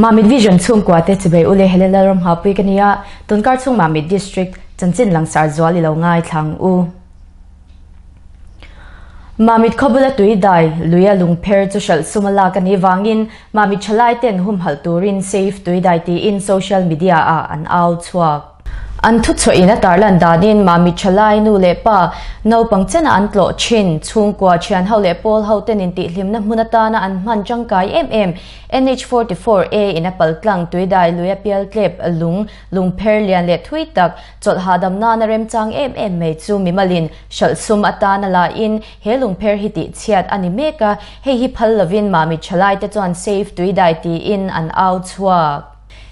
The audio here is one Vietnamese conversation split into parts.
Mamit Vision chung kwa te chibe ule helela rom hapui kania tunkar chung Mamit District chanchin langsar zwali lo ngai thlang u Mamit khobula tui dai luya lung pher chu shal sumala kani wangin Mamit chalai ten hum hal turin safe tui dai ti in social media a an out chuak อันทุชอินะตาลันดานินมามิชลายนูเลปะนาวปังเจนอันโลชินชุงกว่าเชียนเฮาเลปอลเฮาเตนินติลิมนะมุนตานาอันมันจังกายเอ็มเอ็ม NH44A อร์เออินะปัลกลังตุยได้ลุยเปียลเกลบลุงลุงเพลียนเลทุยตักจดหาดำนานะเริมจังเอ็มเอ็มเมจูมิมาลินชัลซุมอตานาลาอินเฮลุงเพลฮิติเชียดอันนิเมกะเฮฮิพัลลวินมามิชลายเตจวนเซฟตุยได้ตีอินอันเอาชัว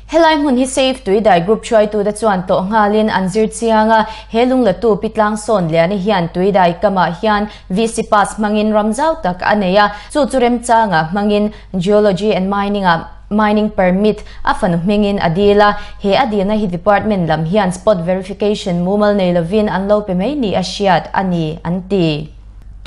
helai mun hi safe tui dai group choi tu da chuan to ngalin anzir chianga helung la tu pitlang son. Le ani hian tui dai kama hian vc pass mangin ramzau tak aneya. Chu churem changa mangin geology and mining a mining permit. Afan mingin adila. He adina hi department lam. Hian spot verification. Mumal nei lovin anlo pe mai ni asiat ani anti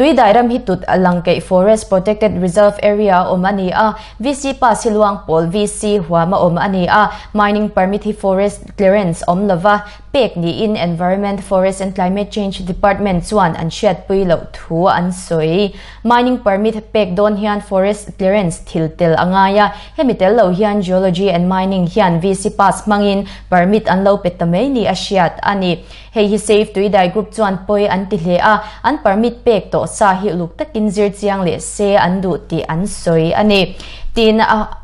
tui dairam hi tut alang ke forest protected reserve area om ani a. Vc pa silwang pol vc huama om ani a. Mining permit hi forest clearance om lova pek ni in environment, forest and climate change department chuan an shed pui lo thu, an soi mining permit pek don hian, forest clearance, thil tel angaya. Hemitel lo hian, geology and mining, hian vc pass mangin. Permit an lo petamei ni asiat ani. Hei hi safe tui dai group chuan poi an ti hle a. An permit pek to sa hi luk takin zir chiang le se an du ti an soi ani. Tin a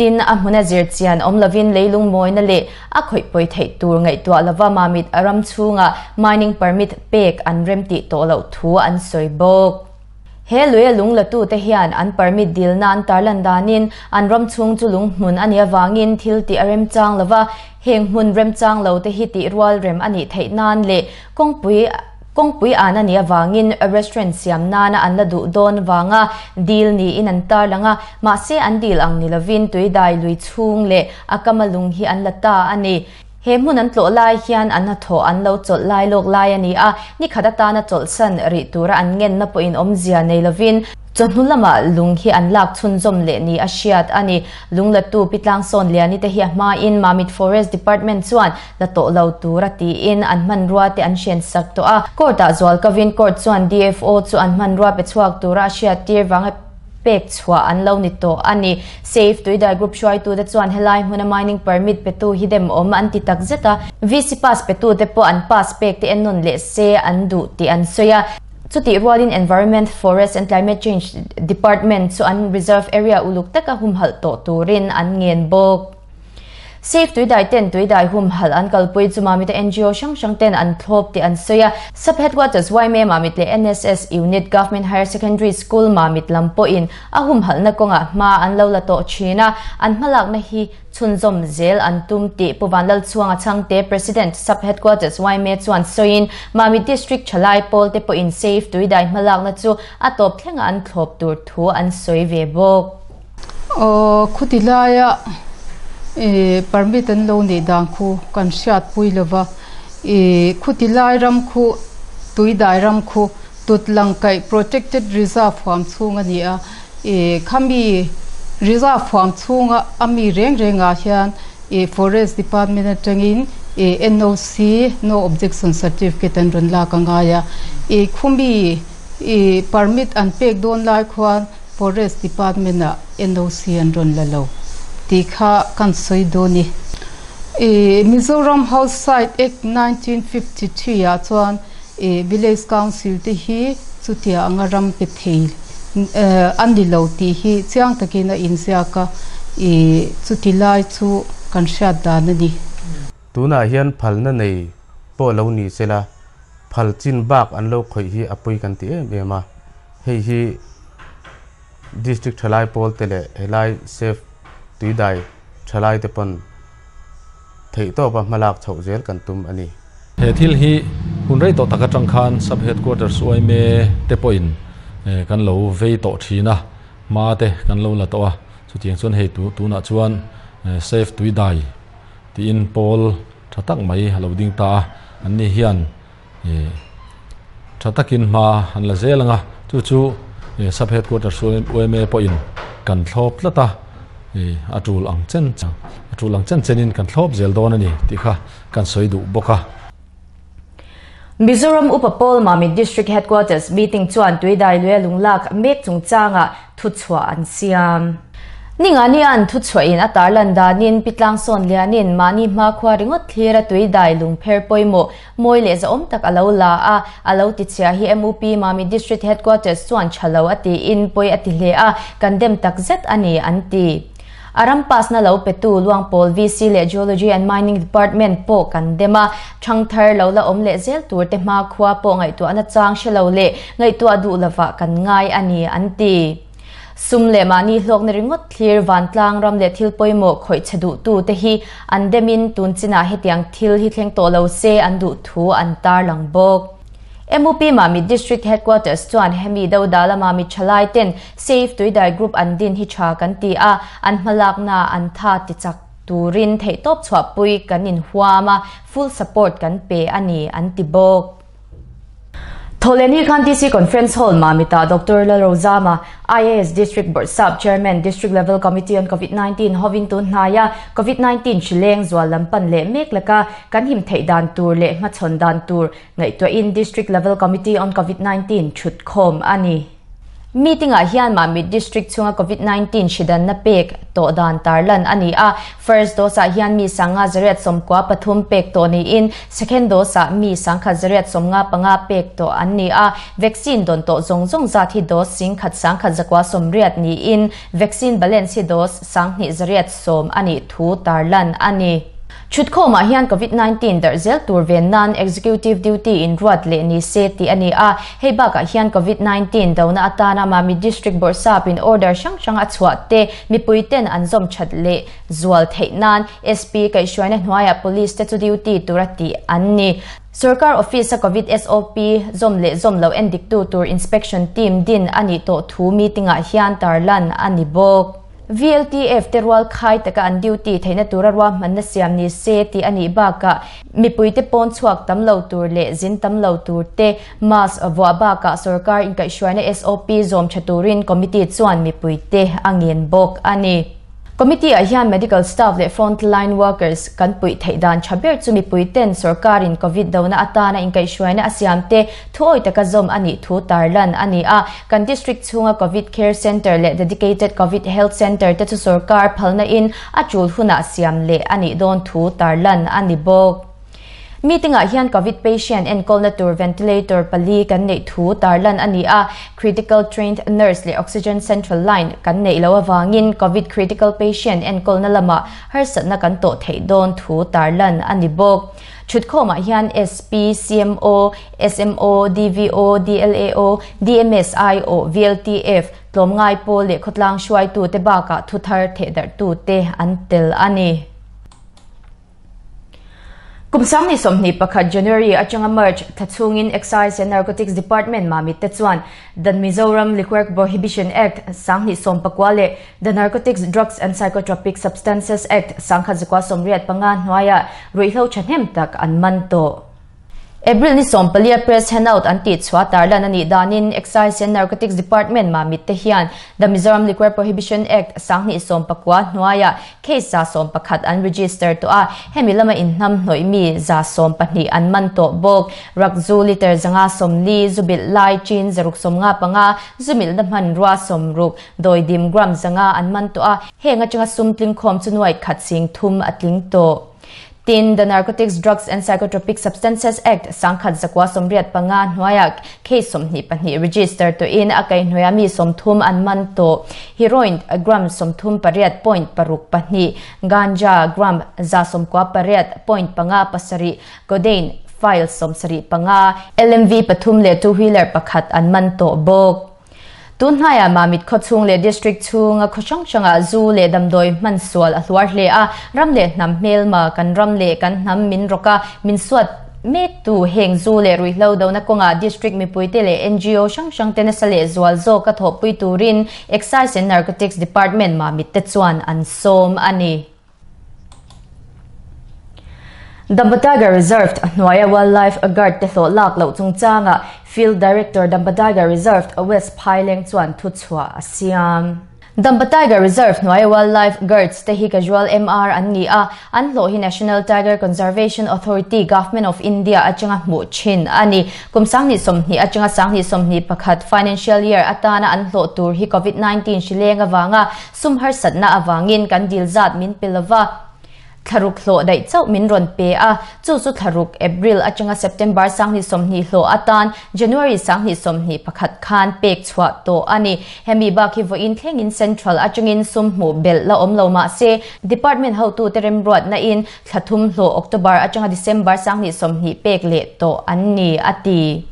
tin a hmuna zir chian om lavin leilung moi na le. A khoi poi thei tur ngai to lova mamit aram chunga mining permit pek an rem ti to lo thu an soi bok he lue lung la tu te hian an permit dil na an tarlan danin an ram chung chu lung hmun ani awangin thil ti arem chang lova heng hmun rem chang lo te hi ti rwal rem ani thei nan le. Kong kong pui ana ni awangin restaurant siam na na an la du don wanga deal ni in an tar langa ma se an deal ang nilavin tui dai lui chung le akamalung hi an la ta ani he mun an tlo lai hian an na tho an lo chol lai lok lai ani a ni khada ta na chol san ri tura an ngen na po in om zia nei lovin จนนุ่นละมาลุงเฮีอันลักชุนจมเลนีอาเชียดอันนี้ลุงละตูปิดลังซอนเลียนี่แต่เฮียมาอินมามิดฟอเรสต์ดีพาร์ตเมนต์ส่วนละโตเลาตูรัตีอินอันมันรัวแต่อันเชียนสักตัวอะกอดตาจวลกวินกอดส่วนดีเอฟโอส่วนมันรัวเปชวักตัวราเซียดเตียวังเป็กชัวอันเล่านิตโตอันนี้เซฟตัวได้กรุ๊ปช่วยตัวแต่ส่วนเฮลัยมุนมานิ่งเพอร์มิทเปตัวฮิเดมอมอันติดตักเจต้าวิสิพัสเปตัวแต่พออันพัสเป็กที่อันนนเลเซอันดูที่อันสวย soya chuti Rualin Environment, Forest and Climate Change Department so an reserve area uluk taka humhal to turin an ngien bok. Safe tui dai ten tui dai hum hal an kalpui chu mami te NGO shang shang ten an thlop ti an soya sub headquarters wai me mamit le NSS unit government higher secondary school mamit lampo in. A hum hal na konga, ma an lo la to china. An malak na hi chun zom zel an tum ti puwan lal chuanga chang te president sub headquarters wai me chuan soin. Mami district chalai pol te po in safe tui dai malak na chu. A top thlenga an thlop tur thu an soi ve bok o khutilaya e permit an lo nei dang khu kan shat pui lova e khuti lai ram khu tui dai ram khu tut lang kai protected reserve form chunga ni a e khami reserve form chunga ami reng renga hian e forest department atangin e NOC no objection certificate an ron la kanga ya e khumbi e permit an pek don lai khwan forest department na NOC an ron la lo tikha kan soi do ni E, Mizoram House Site Act 1952 ya chuan e, Village Council te hi chutia angaram pe phei andi lo ti hi chiang takina insia ka e chutilai chu kan sha da na ni tuna hian phalna nei po lo ni sela phal chin bak an lo khoi hi apui kan ti em ema hei hi district thalai pol tele helai safe tui dai lại te pon thei to pa lạc chho dễ cần tum anh hệ thiên hi hun rây tổ tạc trăng khan sub headquarters oi me te poin kan lo vei to thina ma te kan lo la to a chu tiang xuân hệ tu tu na chuan. Safe tùy đại ti in pol thatak mai halo ding ta, anh ni hian e thatakin ma an la zelanga à. chu chu sub headquarters oi me poin kan thlop lata atul ang chen chang atul ang chen chenin kan thlop zel don ani ti kha kan soi du boka Mizoram Upapol Mami District Headquarters meeting chuan tuidai lue lunglak mek chung changa thuchwa an siam ninga ni an thu chwa in atarlan da nin pitlang son lianin mani ma khwa ringot thira tui dai lung pher poimo moi le za om tak alo la a alo ti chia hi MOP mami district headquarters chuan chalo ati in poi ati le a kandem tak zet ani anti aram pasna lo petu luang pol vc le geology and mining department po kandema thangthar lo la omle zel tur te ma khwa po ngai tu ana chang shelo le ngai tu adu lawa kan ngai ani anti sum sumle mani hlok ne ringot clear van tlang ram le thil poimo khoi chadu tu te hi. Andemin tun china hetiang thil hi thleng to lo se andu thu antar langbok MOP Mami District Headquarters chuan hemi do dala Mami Chalai ten Safe Tuidai Group an din hi cha kan ti a an malak na an tha ti chak turin thei top chhuapui kanin huama full support kan pe ani an ti bok Tholeni Khan DC Conference Hall Mamita Dr. La Rosama IAS District Board Sub Chairman District Level Committee on COVID-19 Hovin Tun Naya COVID-19 Chileng Zwa Lampan Le Mek Laka Kan Him Thei Dan Tur Le Machon Dan Tur Ngai Tua In District Level Committee on COVID-19 Chut Khom Ani Meeting a hian ma mid district chunga COVID-19 shidan na pek to dan tarlan. Ani a first dose a hian mi sanga zariat som kwa pathum pek to ni in. Second dose a mi sangkha zariat som nga panga pek to ani a vaccine don to zong zong za thi dose sing khat sangkha zakwa som riat ni in. Vaccine balance dose sang ni zariat som ani thu tarlan ani chut kho ma hian covid 19 dar zel tur ve non executive duty in ruat le ni se ti ani a hei ba ka hian covid 19 dona atana ma mi district board sap in order shang shang a chwa te mi puiten an zom chat le zual thei nan sp kai shwaina hnuaya police te chu duty turati anni Sarkar Office sa COVID SOP zom le zom lo endik tu tur inspection team din ani to thu meeting a hian tarlan ani bok VLTF terwal khai taka an duty theina turarwa manna siam ni se ti ani ba ka mi puite pon chuak tam lo tur le zin tam lo tur te mas avwa ba ka sarkar in ka shwana SOP zom chaturin committee chuan mi puite angin bok ani Committee a hian medical staff le frontline workers kan pui theidan chaber chumi pui ten sarkar in covid dona atana in kai shwaina asiam te thoi taka zom ani thu tarlan ani a kan district chunga covid care center le dedicated covid health center te chu sarkar phalna in a chul huna siam le ani don thu tarlan ani bok meeting a hian covid patient and colnatur ventilator, pali kan nei thu, tarlan ani a. Critical trained nurse le oxygen central line kan nei lo awangin covid critical patient and colnalama har satna kan to thei don thu tarlan ani bok. Chut khoma hian SP CMO SMO DVO DLAO DMSIO VLTF tlom ngai po le khotlang shuai tu te ba ka thu thar the dar tu te an tel ani. Kumsam ni somni pakhat January at yung March tatungin Excise and Narcotics Department mamit tetsuan. Dan Mizoram Liquor Prohibition Act sang ni som pakwale. The Narcotics Drugs and Psychotropic Substances Act sang khazukwa somri at pangan nuaya ruihaw chanhem tak anmanto. April ni sompalia press handout anti chwa tarlan ani danin excise and narcotics department ma mit te hian the Mizoram Liquor Prohibition Act sangni sompakwa hnuaya case sa sompakhat an register to a hemilama innam hnoi mi za sompahni an man to bok rakzu liter zanga somli zubil lai chin zaruk som nga panga zumil na man rwa som ruk doi dim gram zanga an man to a henga changa sumtling khom chunuai khat sing thum atling to tin the Narcotics, Drugs and Psychotropic Substances Act sangkhat zakwa somriat panga hnuayak case somni pani register to in akai hnuaya somthum an man to heroin gram somthum pariat point paruk pani ganja gram za somkwa pariat point panga pasari codeine file somsari panga LMV pathum le two wheeler pakhat an man to bok tun haya ma mit kho chung le district chung a kho chang changa zu le dam doi man sual a hluar le a. Ram le nam mel ma kan ram le kan nam min roka min suat me tu heng zu le rui hlo do na konga district mi puite le ngo shang shang te na sale zual zo ka tho pui turin excise and narcotics department ma mit te chuan an som ani. Dambataga Reserved Nuaya Wildlife Guard te tho lak lo chung changa. Field Director Dambataga Reserved West Paileng chuan thu chua asiam Damba Tiger Reserve Noi Wildlife Guards te hi casual MR an ni a an National Tiger Conservation Authority Government of India achanga mu chin ani kum sang ni som ni achanga sang ni som ni pakhat financial year atana an lo tur hi COVID 19 shilenga wanga sum har satna awangin kan dil zat min pilava tharuk hlo dai chau min ron pe a, chu chu tharuk april achanga september sang ni som ni hlo atan, january sang ni som ni pakhat khan, pek chwa to ani, hemi ba ki vo in thleng in central achungin sum mu bel la om lo ma se, department how to terem rot na in, thathum hlo october achanga december sang ni som ni pek le to anni ati.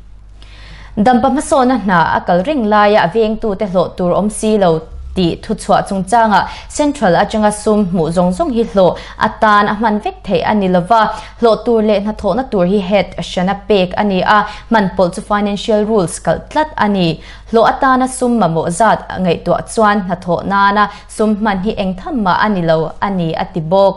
Dampam sona na akal ring la ya veng tu te hlo tur om si lo ti thu chua chung changa central atanga sum mu zong zong hi hlo atan a man vek thei ani lova hlo tur le na tho na tur hi het shana pek ani a. Man pol chu financial rules kal tlat ani. Hlo atana sum ma mo zat ngai to chuan na tho na na sum man hi eng tham ma ani lo ani atibok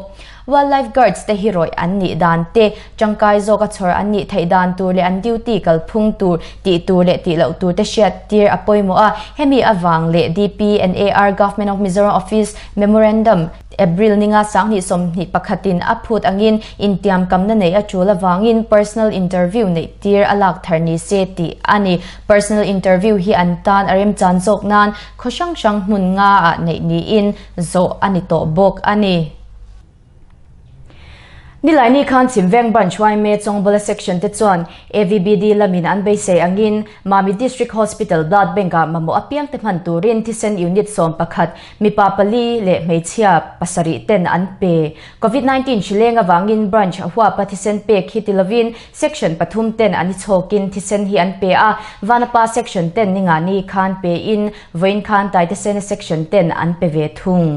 wildlife guards te hiroi an ni dan te changkai zo ka chhor an ni thei dan tur le an duty kal phung tur ti tur le ti lo tur te shat tir apoi mo a hemi awang le dp and ar government of mizoram office memorandum April ninga sang ni som ni pakhatin aphut angin intiam kamna nei achula wangin personal interview nei tir alak tharni se ti ani personal interview hi an tan arem chan jok nan khoshang shang mun nga a nei ni in zo ani to bok ani ni lai ni khan chim veng ban chwai me chong bola section te chuan avbd lamin an be se angin mami district hospital blood bank a mamo apiang te man turin thisen unit som pakhat mi papali le meichia pasari ten an pe covid 19 chilenga wangin branch hwa pathisen pe khitilovin section pathum ten ani chokin thisen hi an pe a vanapa section ten ninga ni khan pe in voin khan tai te section ten an pe ve thung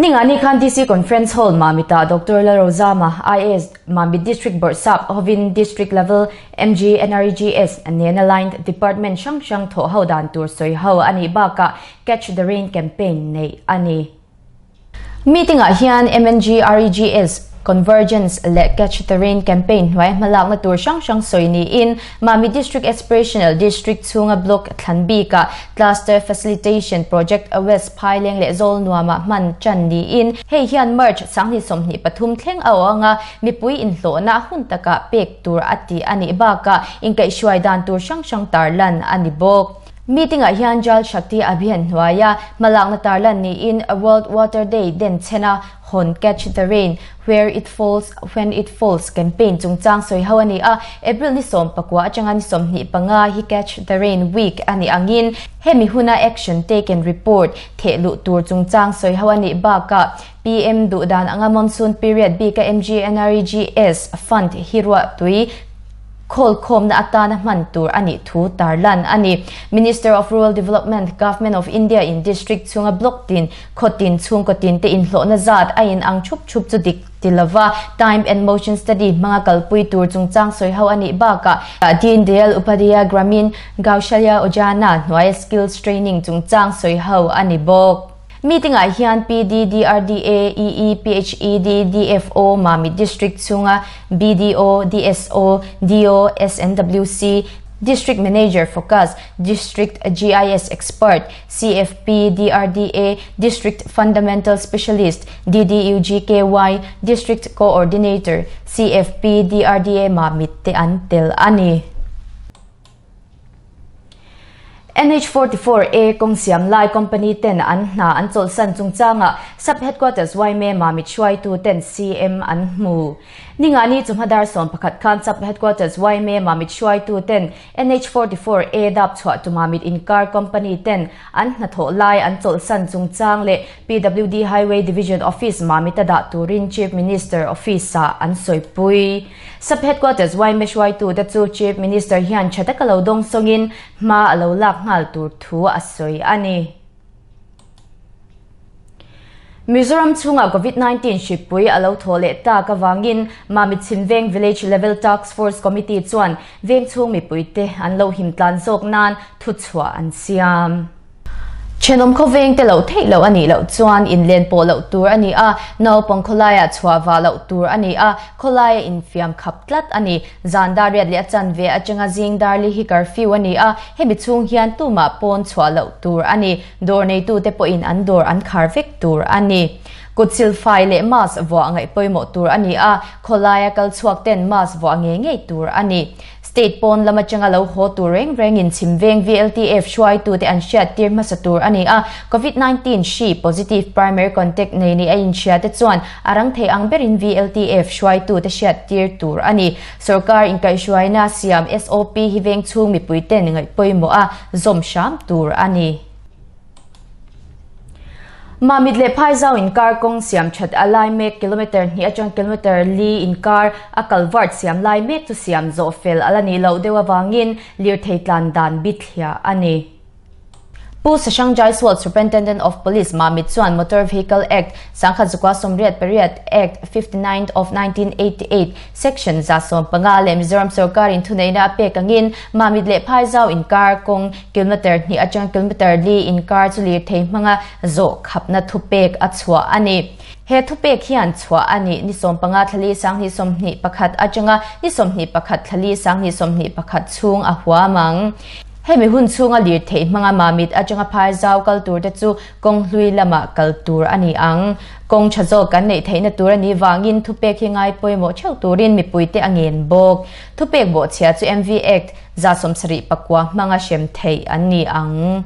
Ningani Khan DC Conference Hall Mamita Dr. La Rosama IS Mami District Board Sap Hovin District Level MG NRGS and aligned Department Shang Shang Tho Hau Dan Tur Soi Hau Ani Baka Catch the Rain campaign nei Ani Meeting a hian MNG REGS Convergence Let Catch the campaign. Wai malak na tur sang sang soi in. Mami District Aspirational District chunga block Thanbi ka. Cluster facilitation project West Phailing le zol nuama man chan in. Hei hian merch sang ni som ni pathum thleng awanga mi pui in hlo na hun taka pek tur ati ani ba ka. In kai shwai dan tur sang sang tarlan ani bok Meeting a hian jal shakti abhiyan hwaya malak na tarlan ni in a World Water Day den chena hon catch the rain where it falls when it falls campaign chung chang soi hawani a April ni som pakwa changa ni som ni panga hi catch the rain week ani angin hemi huna action taken report the lu tur chung chang soi hawani ba ka PM du dan anga monsoon period bi ka MG NREGS fund hirwa tui khol khom na atana man tur ani thu tarlan ani minister of rural development government of india in district chunga block tin khotin chung ko tin te in hlo na zat a in ang chup chup chu dik tilava time and motion study mga kalpui tur chung chang soi hau ani ba ka din del upadhyaya gramin gaushalya ojana noi skills training chung chang soi hau ani bok Meeting a hian PD, EE, PHED, DFO, Mami District Sunga, BDO, DSO, DO, SNWC, District Manager Focus, District GIS Expert, CFP, DRDA, District Fundamental Specialist, DDUGKY, District Coordinator, CFP, DRDA Mamit Te Antel Ani. NH44A kong siam lai company ten an na an chol san chung changa sub headquarters wai me ma mi chwai tu ten CM an mu ninga ni chum hadar som pakhat khan sub headquarters wai me ma mi chwai tu ten NH44A dap chwa tu ma mit in car company ten an na tho lai an chol san chung chang le PWD highway division office ma mi ta da turin chief minister office sa an soi pui sub headquarters wai me chwai tu da chu chief minister hian chata kalo dong songin ma alo lak ngal tur thu asoi ani Mizoram chunga COVID-19 shipui alo thole ta ka wangin mamit simveng village level task force committee chuan veng chung mi puite an lo him tlan zok nan thu chwa an siam chenom ko veng te lo thei lo ani lo chuan in len po lo tur ani, a no pong kholaya chwa wa lo tur ani, a kholaya in fiam khap tlat ani. Zanda riat le chan ve achanga jing dar li hi curfew ani, a hemi chung hian tu ma pon chwa lo tur ani. Dor nei tu te po in an dor an khar vek tur ani. Kutsil fai le mas wa ngai poimo tur ani, a kholaya kal chuak ten mas wa nge nge tur ani state pon lama changa lo ho tu reng reng in chimveng VLTF shuai tu te an shat tir masatur ani a covid 19 shi positive primary contact nei ni a in sha te chuan. Arang the ang berin VLTF shuai tu te shat tir tur ani sarkar in kai shuai na siam SOP hi veng chung mi puite ngai poimo a. Zom sham tur ani Ma mit le paizau in kar kong siam chat a lai mek kilometer ni achang kilometer li in kar a kalvart siam lai mek tu siam zo fel alani lo dewa wangin lir theitlan dan bithia ani. ผู้สชังงจอยสวอต Superintendent of Police มามิดส่วนมอเ Motor Vehicle Act สังขจุกว่าสมเรียดเปรียดเ Act 59 of 1988 Section จะสมปังาเลมิซร์มสุการินทุนเนนาเปกังอินมามิดเละพายเจ้าอินการ์กงกิลเมตรนี่อาจารย์กิลเมตรลีอินการจุลีเทมังะโจขับนัทุเปกอัศวะอันนี้เฮตุเปกี่อันชัวอันนี้นิสมปังอาทะเลสังนิสมนิประคัดอาจังะนิสมนิประคัดทะเลสังนิสมนิประคัดชุงอหัวมัง mang hemi hun chunga lir thei manga mamit atanga phai zau kultur te chu kong hlui lama kultur ani ang. Kong chazo kan nei theina tur ani wangin thupek hi ngai poimo cheu turin mi puite angin bok. Thupek bo chia chu mv act, za som sari pakwa, manga shem thei ani ang.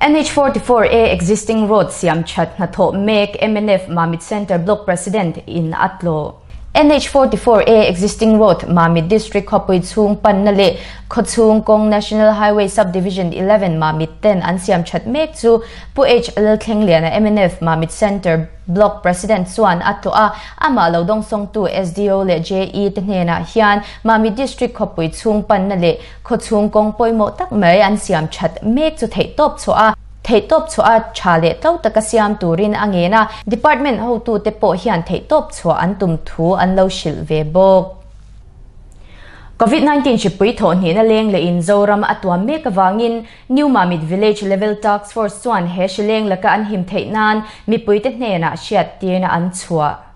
NH44A existing road siam chat na tho make MNF Mamit Center Block President in Atlo. NH44A existing road Mami District Khopui Chung Pan Nale Khochung Kong National Highway Subdivision 11 Mami 10 an siam chat mek chu pu H L Thleng lian MNF Mami Center Block President Swan Atto a ama lo dong song tu SDO le JE Tnena hian Mami District Khopui Chung Pan Nale Khochung Kong Poimo tak mai an siam chat mek chu thei top chu a thei top chua chale tlo taka siam turin angena, department ho tu te po hian thei top chua an tum thu an lo shil ve bok COVID-19 chỉ bụi thổ ni na leng le in zoram atwa me ka wangin new Mamid village level task force chuan he shileng laka an him thei nan, mi pui te hne na shiat tir na an chua.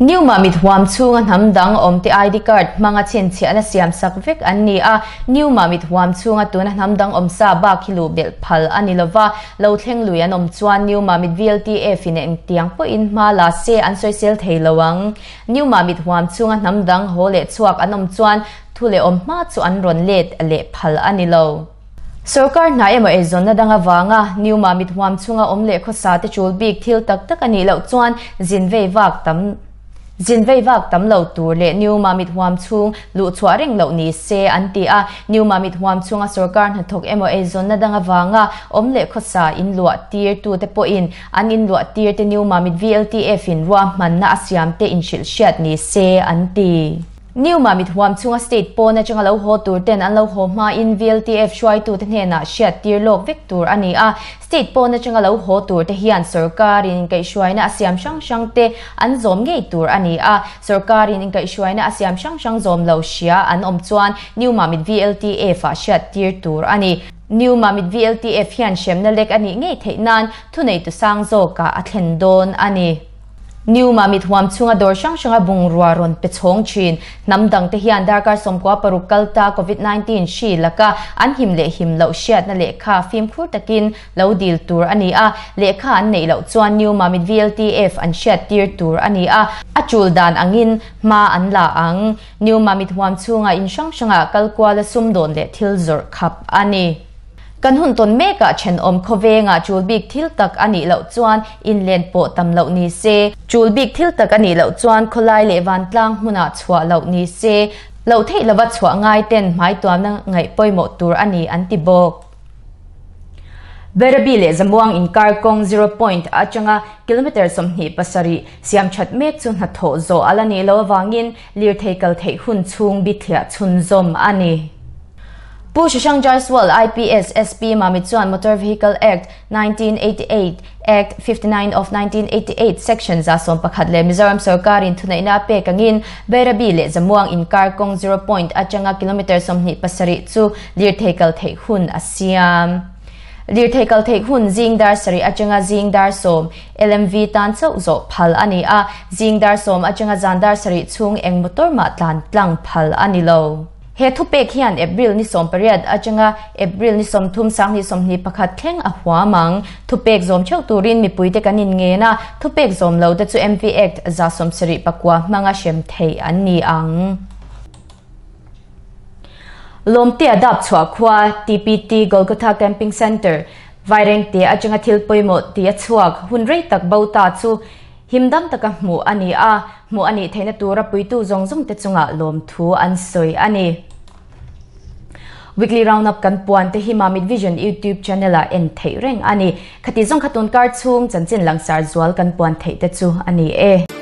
New ma mit Chung chunga hnam dang om ti ID card. Manga chen chi ana siam sak vek an ni a. New ma mit huam chunga tuna hnam dang om sa ba kilo bel phal ani lova lo thleng lui an om chuan new ma mit VLTF in eng tiang po in ma la se an soi sel thei lawang new ma mit Chung chunga hnam dang ho le chuak an om chuan thu le om ma chu an ron let le phal ani lo. Sarkar na emo e zon na danga wanga niu ma mit huam chunga om le kho sa te chul big thil tak tak ani lo chuan zin ve vak tam zin vei vak tam lo tur le new ma mit huam chung lu chua ring lo ni se an ti a new ma mit huam chung a sarkar na thok emo e zon na danga wanga om le kho sa in lua tir tu te po in an in lua tir te new ma mit vltf in wa man na asyam te in shil shat ni se an ti New ma mit huam chunga state po na changa lo ho tur ten an lo ho ma in VLTF shwai tu te share shat tir lok anh ani a. State po na changa lo ho tur te hian sarkar in kai shwai na asyam shang shang te an zom ngei tur ani a. Sarkar in kai shwai na xem shang shang zom lo shia an om chuan new ma mit VLTF a shat tir tur ani. New ma mit VLTF hian shem na lek ani ngei the nan thu nei tu sang zo ka athen don ani. New ma mit huam chunga dor sang sanga bung ruwa ron pe chong chin nam dang te hian dar kar som kwa paru kalta covid 19 shi laka an him le him lo shiat na le kha phim khur takin lo dil tur ani a le kha an nei lo chuan new ma mit vltf an shiat tir tur ani a achul dan angin ma an la ang new ma mit huam chunga in sang sanga kalkwa la sum don le thil zor khap ani kan hun ton me ka chen om khove nga chul bik thil tak ani lo chuan in len po tam lo ni se chul bik thil tak ani lo chuan kholai le van tlang huna chwa lo ni se lo thei lawa chwa ngai ten mai tuam na ngai poimo tur ani anti bok Berabile zamuang in Karkong 0 point achanga kilometer somhi pasari siam chat mek chun na tho zo alani lo wangin lir theikal thei hun chung bithia chun zom ani Pu Shishang Jaiswal IPS SP Mamitsuan Motor Vehicle Act 1988 Act 59 of 1988 section za som pakhat le Mizoram Sarkar in thunai na pe kangin berabi zamuang in kong 0 point kilometer somni pasari chu lir thekal thei hun asiam. Lir thekal thei hun jingdar sari achanga jingdar som LMV tan chau zo phal ani a jingdar som achanga jandar sari chung eng motor ma tlan tlang phal ani lo he thu pek hian april ni som period achanga april ni som thum sang ni som ni pakhat theng a hwa mang. Thu pek zom chok turin mi puite kanin nge na. Thu pek zom lo te chu mv act za som seri pakwa manga shem thei an ni ang. Lom te adap chwa khwa tpt golgotha camping center. Vaireng te achanga thil poimo ti achuak hunrei tak bauta chu himdam taka mu ani a mu ani theina tura puitu zong zong te chunga lom thu an soi ani weekly roundup kan puan te himamit vision youtube channel a en thei reng ani khati zong khatun kar chung chanchin langsar zual kan puan thei te chu ani e